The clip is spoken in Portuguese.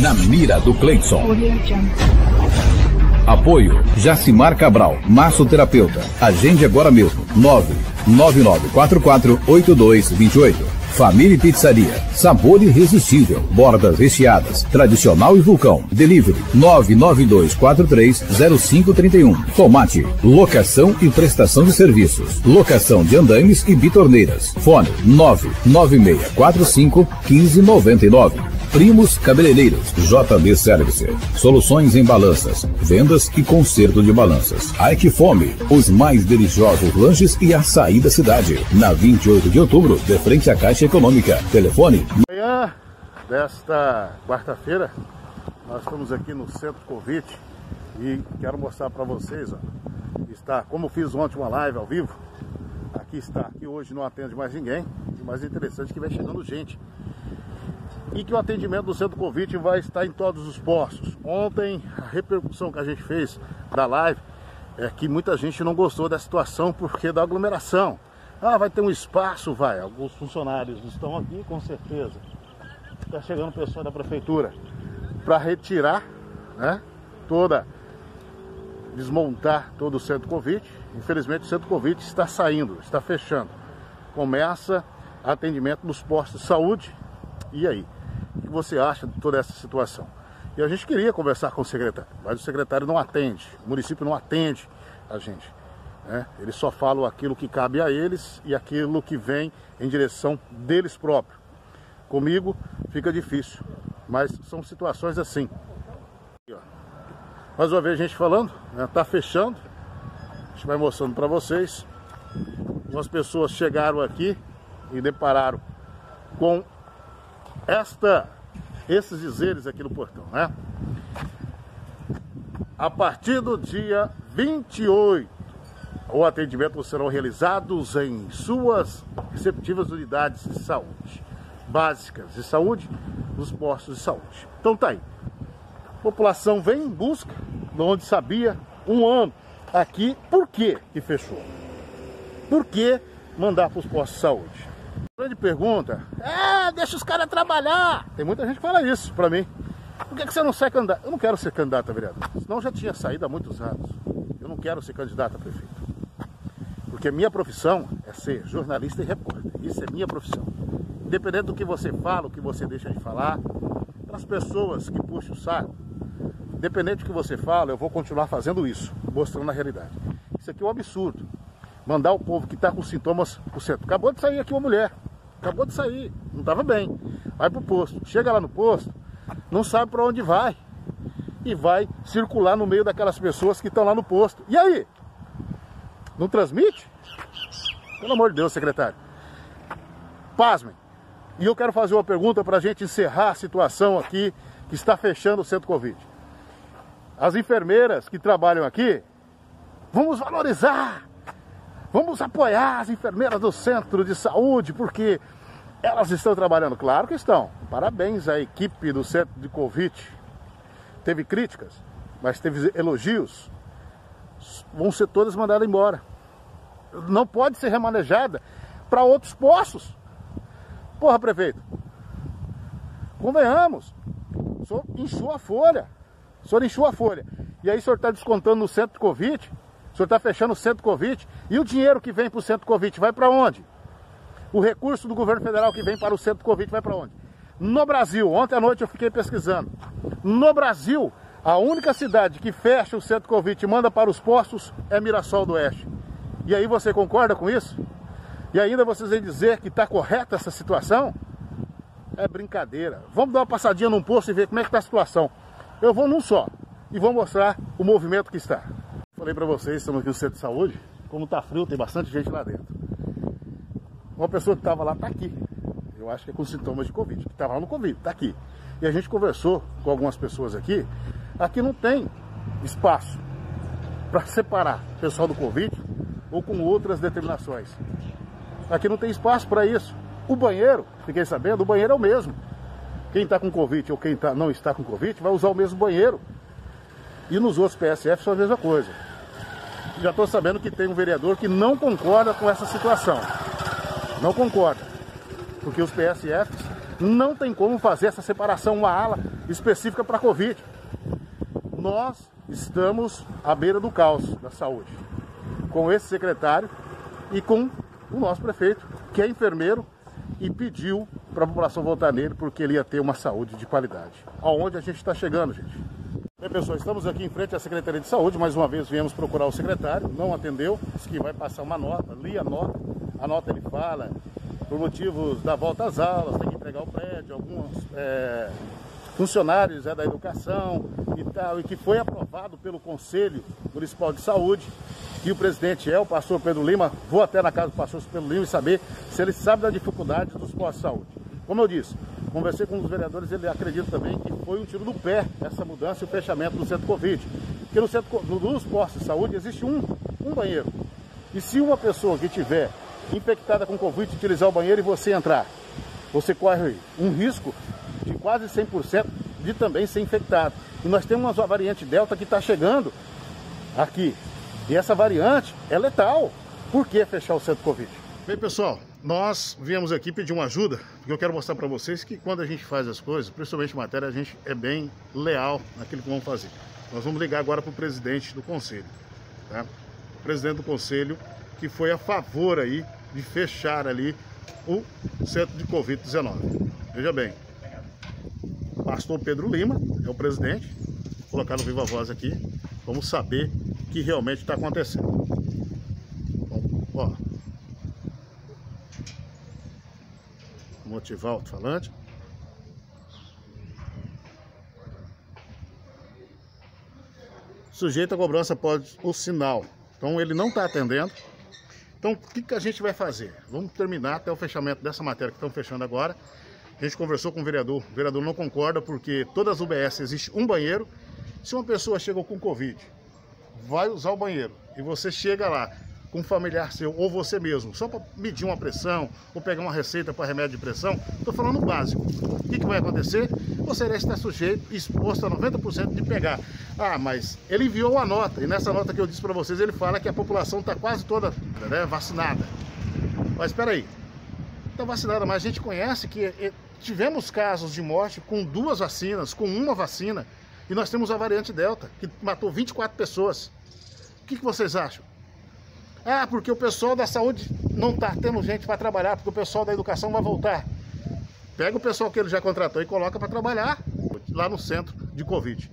Na mira do Cleidson. Apoio Jacimar Cabral, massoterapeuta. Agende agora mesmo. 999448228. Família Pizzaria. Sabor irresistível. Bordas recheadas. Tradicional e vulcão. Delivery 992430531. Tomate. Locação e prestação de serviços. Locação de andames e bitorneiras. Fone 99645 1599. Primos Cabeleireiros, JB Service, soluções em balanças, vendas e conserto de balanças. Ike Fome, os mais deliciosos lanches e açaí da cidade. Na 28 de outubro, de frente à Caixa Econômica. Telefone. Manhã desta quarta-feira, nós estamos aqui no Centro Convite e quero mostrar para vocês, ó, está, como fiz ontem uma live ao vivo, aqui está, aqui hoje não atende mais ninguém, e mais interessante é que vai chegando gente e que o atendimento do Centro Convite vai estar em todos os postos. Ontem, a repercussão que a gente fez da live é que muita gente não gostou da situação porque da aglomeração. Ah, vai ter um espaço, vai. Alguns funcionários estão aqui, com certeza. Está chegando pessoa da prefeitura para retirar, né, toda, desmontar todo o Centro Convite. Infelizmente, o Centro Convite está saindo, está fechando. Começa atendimento nos postos de saúde. E aí? Que você acha de toda essa situação? E a gente queria conversar com o secretário, mas o secretário não atende, o município não atende a gente. Né? Eles só falam aquilo que cabe a eles e aquilo que vem em direção deles próprios. Comigo fica difícil, mas são situações assim. Mais uma vez a gente falando, né? tá fechando, a gente vai mostrando para vocês. Umas pessoas chegaram aqui e depararam com esta, esses dizeres aqui no portão, né? A partir do dia 28, o atendimento serão realizados em suas receptivas unidades de saúde, básicas de saúde, nos postos de saúde. Então tá aí. A população vem em busca de onde sabia um ano aqui. Por que que fechou? Por que mandar para os postos de saúde? Grande pergunta. É, deixa os caras trabalhar. Tem muita gente que fala isso pra mim. Por que, que você não sai candidato? Eu não quero ser candidato a vereador. Senão eu já tinha saído há muitos anos. Eu não quero ser candidato a prefeito. Porque minha profissão é ser jornalista e repórter. Isso é minha profissão. Independente do que você fala, o que você deixa de falar, as pessoas que puxam o saco, independente do que você fala, eu vou continuar fazendo isso, mostrando a realidade. Isso aqui é um absurdo. Mandar o povo que está com sintomas pro centro. Acabou de sair aqui uma mulher acabou de sair, não estava bem. Vai pro posto. Chega lá no posto, não sabe para onde vai. E vai circular no meio daquelas pessoas que estão lá no posto. E aí? Não transmite? Pelo amor de Deus, secretário. Pasmem. E eu quero fazer uma pergunta para a gente encerrar a situação aqui que está fechando o centro Covid. As enfermeiras que trabalham aqui, vamos valorizar, vamos apoiar as enfermeiras do centro de saúde, porque elas estão trabalhando? Claro que estão. Parabéns à equipe do centro de Covid. Teve críticas, mas teve elogios. Vão ser todas mandadas embora. Não pode ser remanejada para outros postos. Porra, prefeito. Convenhamos. O senhor inchou a folha. O senhor inchou a folha. E aí o senhor está descontando no centro de Covid. O senhor está fechando o centro Covid. E o dinheiro que vem para o centro Covid vai para onde? O recurso do governo federal que vem para o centro Covid vai para onde? No Brasil, ontem à noite eu fiquei pesquisando. No Brasil, a única cidade que fecha o centro Covid e manda para os postos é Mirassol do Oeste. E aí você concorda com isso? E ainda vocês vêm dizer que está correta essa situação? É brincadeira. Vamos dar uma passadinha num posto e ver como é que está a situação. Eu vou num só e vou mostrar o movimento que está. Falei para vocês, estamos aqui no centro de saúde. Como está frio, tem bastante gente lá dentro. Uma pessoa que estava lá está aqui. Eu acho que é com sintomas de Covid, que estava lá no Covid, está aqui. E a gente conversou com algumas pessoas aqui. Aqui não tem espaço para separar o pessoal do Covid ou com outras determinações. Aqui não tem espaço para isso. O banheiro, fiquei sabendo, o banheiro é o mesmo. Quem está com Covid ou quem tá, não está com Covid vai usar o mesmo banheiro. E nos outros PSF são a mesma coisa. Já estou sabendo que tem um vereador que não concorda com essa situação não concorda. Porque os PSFs não tem como fazer essa separação, uma ala específica para Covid. Nós estamos à beira do caos da saúde, com esse secretário e com o nosso prefeito, que é enfermeiro e pediu para a população votar nele porque ele ia ter uma saúde de qualidade. Aonde a gente está chegando, gente? Bem, pessoal, estamos aqui em frente à Secretaria de Saúde. Mais uma vez viemos procurar o secretário, não atendeu, disse que vai passar uma nota, li a nota. A nota ele fala, por motivos da volta às aulas, tem que entregar o prédio, alguns é, funcionários é, da educação e tal, e que foi aprovado pelo Conselho Municipal de Saúde, que o presidente é o pastor Pedro Lima. Vou até na casa do pastor Pedro Lima e saber se ele sabe da dificuldade dos postos de saúde. Como eu disse, conversei com os vereadores, ele acredita também que foi um tiro no pé essa mudança e o fechamento do centro Covid. Porque no centro, nos postos de saúde existe um, um banheiro. E se uma pessoa que tiver infectada com Covid utilizar o banheiro e você entrar, você corre um risco de quase 100% de também ser infectado. E nós temos uma variante Delta que está chegando aqui. E essa variante é letal. Por que fechar o centro Covid? Bem, pessoal, nós viemos aqui pedir uma ajuda, porque eu quero mostrar para vocês que quando a gente faz as coisas, principalmente matéria, a gente é bem leal naquilo que vamos fazer. Nós vamos ligar agora para o presidente do conselho, tá? O presidente do conselho que foi a favor aí de fechar ali o centro de Covid-19. Veja bem, pastor Pedro Lima é o presidente, vou colocar no Viva Voz aqui, vamos saber o que realmente está acontecendo. Bom, ó, motivar o alto-falante. Sujeito à cobrança pode o sinal. Então ele não está atendendo. Então o que, que a gente vai fazer? Vamos terminar até o fechamento dessa matéria que estão fechando agora. A gente conversou com o vereador. O vereador não concorda porque todas as UBS existe um banheiro. Se uma pessoa chegou com Covid, vai usar o banheiro e você chega lá com um familiar seu ou você mesmo, só para medir uma pressão ou pegar uma receita para remédio de pressão, estou falando básico. O que, que vai acontecer? Você estar sujeito, exposto a 90% de pegar. Ah, mas ele enviou uma nota, e nessa nota que eu disse para vocês, ele fala que a população está quase toda né, vacinada. Mas espera aí, está vacinada, mas a gente conhece que eh, tivemos casos de morte com duas vacinas, com uma vacina, e nós temos a variante Delta, que matou 24 pessoas. O que, que vocês acham? Ah, porque o pessoal da saúde não está tendo gente para trabalhar, porque o pessoal da educação vai voltar. Pega o pessoal que ele já contratou e coloca para trabalhar lá no centro de Covid.